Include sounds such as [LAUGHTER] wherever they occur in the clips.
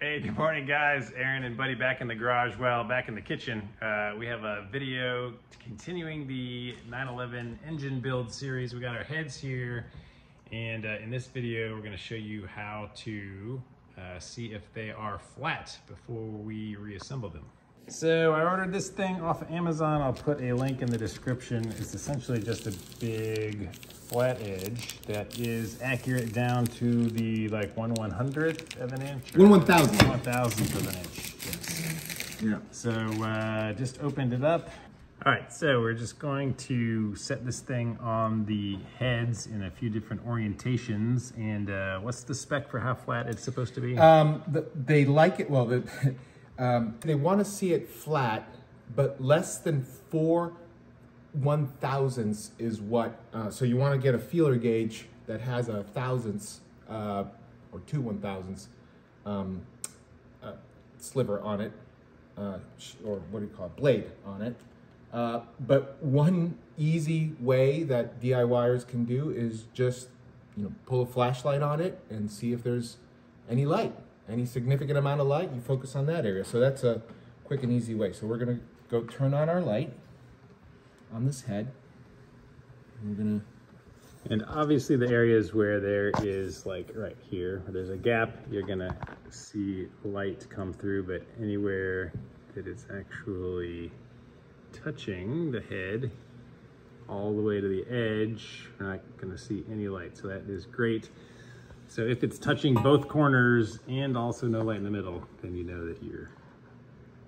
Hey, good morning, guys. Aaron and Buddy back in the garage. Well, back in the kitchen. Uh, we have a video continuing the 911 engine build series. We got our heads here, and uh, in this video, we're going to show you how to uh, see if they are flat before we reassemble them. So I ordered this thing off of Amazon. I'll put a link in the description. It's essentially just a big flat edge that is accurate down to the like one one hundredth of an inch. One one thousandth. One thousandth of an inch. Yes. Yeah. So uh, just opened it up. All right, so we're just going to set this thing on the heads in a few different orientations. And uh, what's the spec for how flat it's supposed to be? Um, the, they like it, well, the, [LAUGHS] um, they want to see it flat, but less than four one thousandths is what, uh, so you want to get a feeler gauge that has a thousandths, uh, or two one thousandths, um, uh, sliver on it, uh, or what do you call it, blade on it. Uh, but one easy way that DIYers can do is just, you know, pull a flashlight on it and see if there's any light, any significant amount of light. You focus on that area. So that's a quick and easy way. So we're gonna go turn on our light on this head. We're gonna And obviously the areas where there is like right here, there's a gap, you're gonna see light come through, but anywhere that it's actually touching the head all the way to the edge, we're not gonna see any light. So that is great. So if it's touching both corners and also no light in the middle, then you know that you're,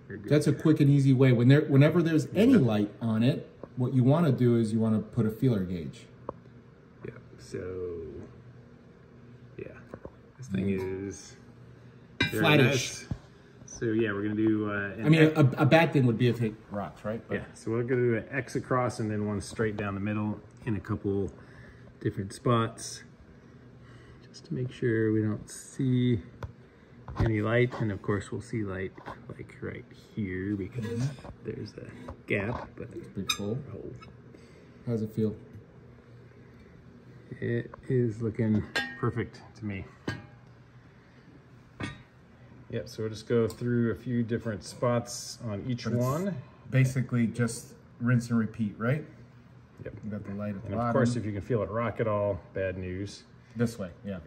you're good. That's a quick and easy way. When there, whenever there's any light on it, what you want to do is you want to put a feeler gauge. Yeah, so, yeah, this thing is Flattish. nice. So yeah, we're gonna do, uh, I mean, a bad thing would be if it rocks, right? But yeah, so we're gonna do an X across and then one straight down the middle in a couple different spots. Just to make sure we don't see any light. And of course we'll see light like right here because there's a gap, but it's Big hole. oh, How's it feel? It is looking perfect to me. Yep, so we'll just go through a few different spots on each one. Basically, just rinse and repeat, right? Yep. You got the light at the And bottom. of course, if you can feel it rock at all, bad news. This way, yeah.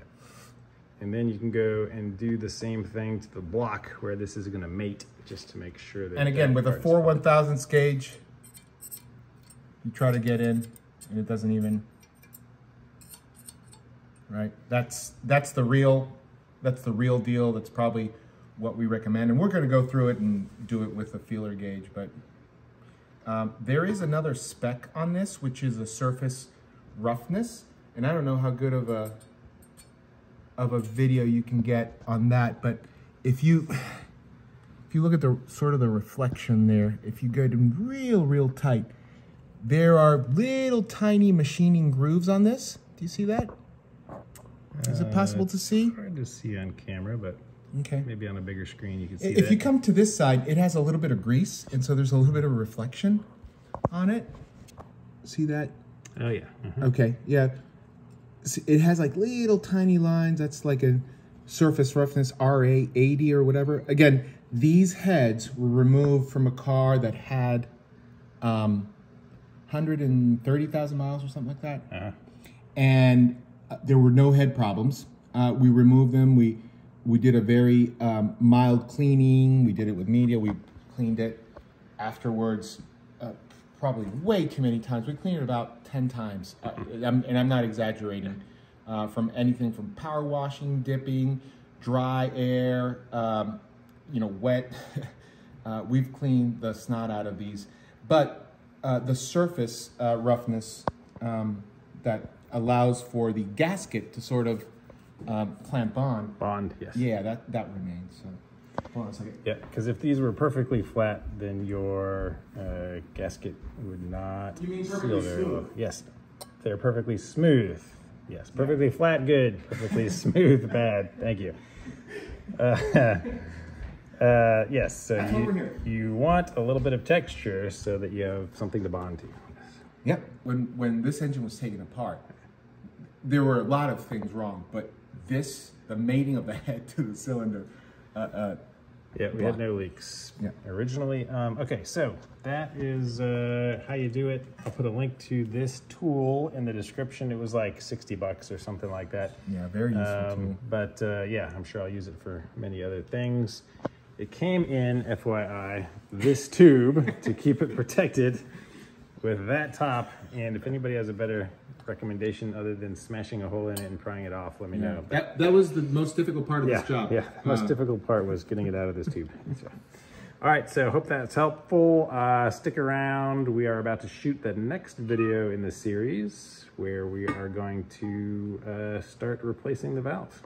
And then you can go and do the same thing to the block where this is gonna mate, just to make sure that. And again, with a four fine. one thousandths gauge, you try to get in, and it doesn't even. Right. That's that's the real, that's the real deal. That's probably what we recommend, and we're going to go through it and do it with a feeler gauge. But um, there is another spec on this, which is a surface roughness, and I don't know how good of a of a video you can get on that, but if you [SIGHS] if you look at the sort of the reflection there, if you go to real, real tight, there are little tiny machining grooves on this. Do you see that? Is it possible to see? Hard to see on camera, but Okay. maybe on a bigger screen you can see If that. you come to this side, it has a little bit of grease, and so there's a little bit of reflection on it. See that? Oh yeah. mhm. Okay, yeah. It has like little tiny lines. That's like a surface roughness RA 80 or whatever. Again, these heads were removed from a car that had um, 130,000 miles or something like that. Uh-huh. And uh, there were no head problems. Uh, we removed them. We we did a very um, mild cleaning. We did it with media. We cleaned it afterwards, uh, probably way too many times. We cleaned it about ten times, uh, I'm, and I'm not exaggerating. Uh, from anything from power washing, dipping, dry air, um, you know, wet. [LAUGHS] uh, we've cleaned the snot out of these, but uh, the surface uh, roughness um, that allows for the gasket to sort of um, clamp on. Bond, yes. Yeah, that that remains. So, hold on a second. Yeah, because if these were perfectly flat, then your uh, gasket would not You mean seal perfectly very well. Yes, they're perfectly smooth. Yes, perfectly flat, good. Perfectly [LAUGHS] smooth, bad. Thank you. Uh, [LAUGHS] uh, yes, so you, you want a little bit of texture so that you have something to bond to. Yep. When when this engine was taken apart, there were a lot of things wrong, but this, the mating of the [LAUGHS] head to the cylinder, uh, uh, Yeah, we had no leaks Yeah. originally. Um, okay, so that is uh, how you do it. I'll put a link to this tool in the description. It was like 60 bucks or something like that. yeah, very useful Um, tool. but uh, yeah, I'm sure I'll use it for many other things. It came in, FYI, this tube to keep it protected with that top. And if anybody has a better recommendation other than smashing a hole in it and prying it off, let me know. But That, that was the most difficult part of yeah, this job. yeah. The most Uh, difficult part was getting it out of this tube. So. All right, so hope that's helpful. Uh, stick around. We are about to shoot the next video in the series where we are going to uh, start replacing the valve.